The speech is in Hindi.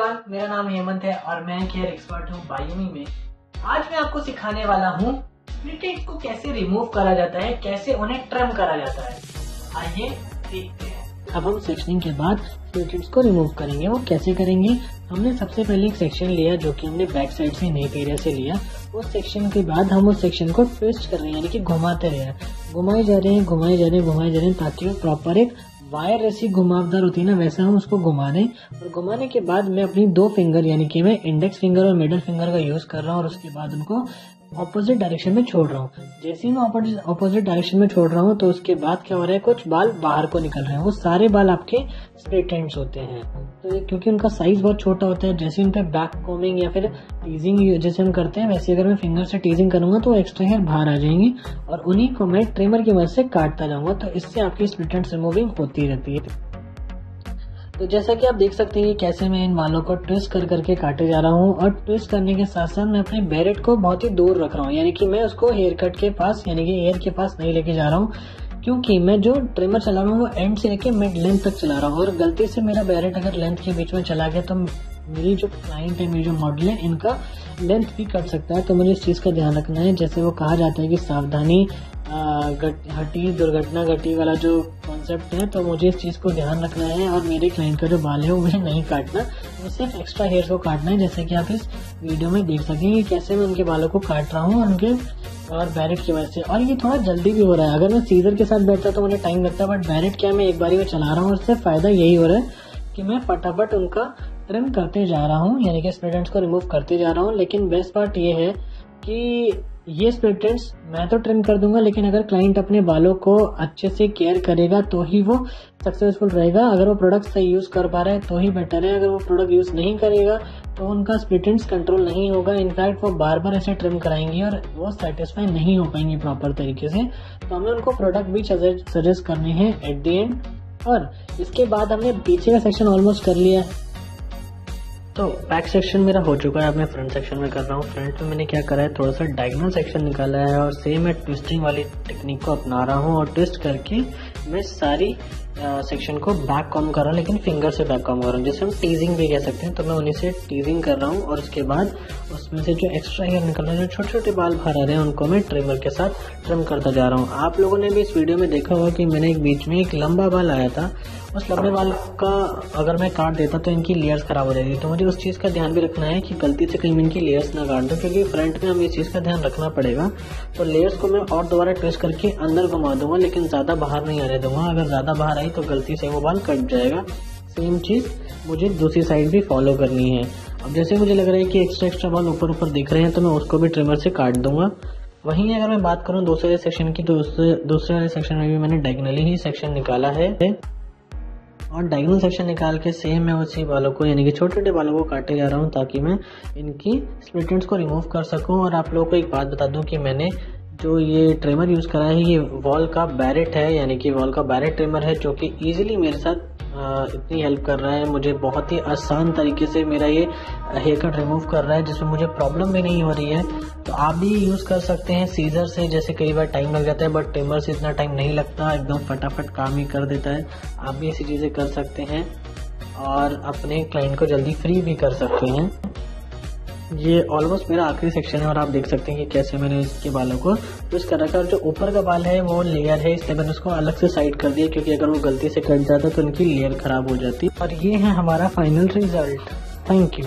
एवरीवन मेरा नाम हेमंत है और मैं केयर एक्सपर्ट हूँ बायोमी में। आज मैं आपको सिखाने वाला हूँ स्प्लिटेड को कैसे रिमूव करा जाता है, कैसे उन्हें ट्रम करा जाता है। आइए देखते हैं। अब हम सेक्शनिंग के बाद स्प्लिटेड्स को रिमूव करेंगे। वो कैसे करेंगे? हमने सबसे पहले एक सेक्शन लिया जो कि हमने बैक साइड से नेक एरिया से लिया। उस सेक्शन के बाद हम उस सेक्शन को ट्विस्ट कर रहे हैं, यानी कि घुमाते रहे घुमाए जा रहे हैं, घुमाए जा रहे हैं, घुमाए जा रहे हैं ताकि वो प्रॉपर एक वायर ऐसी घुमावदार होती है ना, वैसे हम उसको घुमा दें और घुमाने के बाद मैं अपनी दो फिंगर यानी कि मैं इंडेक्स फिंगर और मिडल फिंगर का यूज़ कर रहा हूँ, और उसके बाद उनको ऑपोजिट डायरेक्शन में छोड़ रहा हूँ। जैसे ही मैं ऑपोजिट डायरेक्शन में छोड़ रहा हूँ तो उसके बाद क्या हो रहा है, कुछ बाल बाहर को निकल रहे हैं। वो सारे बाल आपके स्प्लिट एंड्स होते हैं। तो क्योंकि उनका साइज़ बहुत छोटा होता है, जैसे उन पर बैक कोमिंग या फिर टीजिंग जैसे हम करते हैं, वैसे अगर मैं फिंगर से टीजिंग करूँगा तो एक्स्ट्रा हेयर बाहर आ जाएँगे और उन्हीं को मैं ट्रिमर की मदद से काटता जाऊँगा। तो इससे आपकी स्प्लिट एंड्स रिमूविंग होती रहती है। तो जैसा कि आप देख सकते हैं कैसे मैं इन बालों को ट्विस्ट कर करके काटे जा रहा हूँ और ट्विस्ट करने के साथ साथ मैं अपने बेरेट को बहुत ही दूर रख रहा हूँ। यानी कि मैं उसको हेयर कट के पास, यानी कि हेयर के पास नहीं लेके जा रहा हूँ, क्योंकि मैं जो ट्रिमर चला रहा हूँ वो एंड से लेके मिड लेंथ तक चला रहा हूँ। और गलती से मेरा बैरेट अगर लेंथ के बीच में चला गया तो मेरी जो क्लाइंट है, मेरी जो मॉडल है, इनका लेंथ भी कट सकता है। तो मुझे इस चीज़ का ध्यान रखना है। जैसे वो कहा जाता है कि सावधानी हटी दुर्घटना घटी वाला जो कॉन्सेप्ट है तो मुझे इस चीज़ को ध्यान रखना है और मेरे क्लाइंट का जो बाल है, वो मुझे नहीं काटना। मुझे सिर्फ़ एक्स्ट्रा हेयर को काटना है, जैसे कि आप इस वीडियो में देख सकें कि कैसे मैं उनके बालों को काट रहा हूँ उनके और बैरेट की वजह से। और ये थोड़ा जल्दी भी हो रहा है। अगर मैं सीजर के साथ बैठता तो मुझे टाइम लगता बट बैरेट क्या मैं एक बारी में चला रहा हूँ, उससे फ़ायदा यही हो रहा है कि मैं फटाफट उनका ट्रिम करते जा रहा हूँ, यानी कि स्प्लिटेंट्स को रिमूव करते जा रहा हूँ। लेकिन बेस्ट पार्ट ये है कि ये स्प्लिटेंट्स मैं तो ट्रिम कर दूँगा, लेकिन अगर क्लाइंट अपने बालों को अच्छे से केयर करेगा तो ही वो सक्सेसफुल रहेगा। अगर वो प्रोडक्ट सही यूज़ कर पा रहा है तो ही बेटर है। अगर वो प्रोडक्ट यूज़ नहीं करेगा तो उनका स्प्लिटेंट्स कंट्रोल नहीं होगा। इनफैक्ट वो बार बार ऐसे ट्रिम कराएँगे और वो सेटिस्फाई नहीं हो पाएँगे प्रॉपर तरीके से। तो हमें उनको प्रोडक्ट भी सजेस्ट करने हैं एट दी एंड और इसके बाद हमने पीछे का सेक्शन ऑलमोस्ट कर लिया है। तो बैक सेक्शन मेरा हो चुका है, अब मैं फ्रंट सेक्शन में कर रहा हूँ। फ्रंट में मैंने क्या करा है थोड़ा सा डायगनल सेक्शन निकाला है और सेम मैं ट्विस्टिंग वाली टेक्निक को अपना रहा हूँ और ट्विस्ट करके मैं सारी सेक्शन को बैक कॉम कर रहा हूँ, लेकिन फिंगर से बैक कॉम कर रहा हूँ। जैसे हम टीजिंग भी कह सकते हैं तो मैं उन्हीं से टीजिंग कर रहा हूँ, और उसके बाद उसमें से जो एक्स्ट्रा हेयर निकल रहे हैं, जो छोटे छोटे बाल बाहर आ रहे हैं, उनको मैं ट्रिमर के साथ ट्रिम करता जा रहा हूँ। आप लोगों ने भी इस वीडियो में देखा होगा कि मैंने एक बीच में एक लंबा बाल आया था। उस लंबे बाल का अगर मैं काट देता तो इनकी लेयर्स खराब हो जाती तो मुझे उस चीज़ का ध्यान भी रखना है कि गलती से कहीं इनकी लेयर्स ना काट दूँ, क्योंकि फ्रंट में हमें इस चीज़ का ध्यान रखना पड़ेगा। तो लेयर्स को मैं और दोबारा ट्विस्ट करके अंदर घुमा दूँगा, लेकिन ज़्यादा बाहर नहीं आने दूँगा अगर ज़्यादा बाहर आई तो गलती से वो बाल कट जाएगा। सेम चीज़, मुझे दूसरी साइड भी फॉलो करनी है। अब जैसे मुझे लग रहा है कि एक्स्ट्रा एक्स्ट्रा बाल ऊपर ऊपर दिख रहे हैं तो मैं उसको भी ट्रिमर से काट दूँगा। वहीं अगर मैं बात करूँ दूसरे सेक्शन की तो दूसरे वाले सेक्शन में भी मैंने डायगनली ही सेक्शन निकाला है। और डायगनल सेक्शन निकाल के सेम मैं उसी बालों को, यानी कि छोटे छोटे बालों को काटे जा रहा हूँ ताकि मैं इनकी स्प्लिटेंट्स को रिमूव कर सकूँ। और आप लोगों को एक बात बता दूँ कि मैंने जो ये ट्रिमर यूज़ करा है, ये वॉल का बैरेट है, यानी कि वॉल का बैरेट ट्रिमर है, जो कि ईजिली मेरे साथ इतनी हेल्प कर रहा है। मुझे बहुत ही आसान तरीके से मेरा ये हेयर कट रिमूव कर रहा है, जिसमें मुझे प्रॉब्लम भी नहीं हो रही है। तो आप भी यूज़ कर सकते हैं सीजर से, जैसे कई बार टाइम लग जाता है बट ट्रिमर से इतना टाइम नहीं लगता, एकदम फटाफट काम ही कर देता है। आप भी ऐसी चीज़ें कर सकते हैं, और अपने क्लाइंट को जल्दी फ्री भी कर सकते हैं। ये ऑलमोस्ट मेरा आखिरी सेक्शन है और आप देख सकते हैं कि कैसे मैंने इसके बालों को ट्विस्ट कर रखा है और जो ऊपर का बाल है वो लेयर है, इसलिए मैंने उसको अलग से साइड कर दिया क्योंकि अगर वो गलती से कट जाता तो उनकी लेयर खराब हो जाती। और ये है हमारा फाइनल रिज़ल्ट थैंक यू